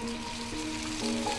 Música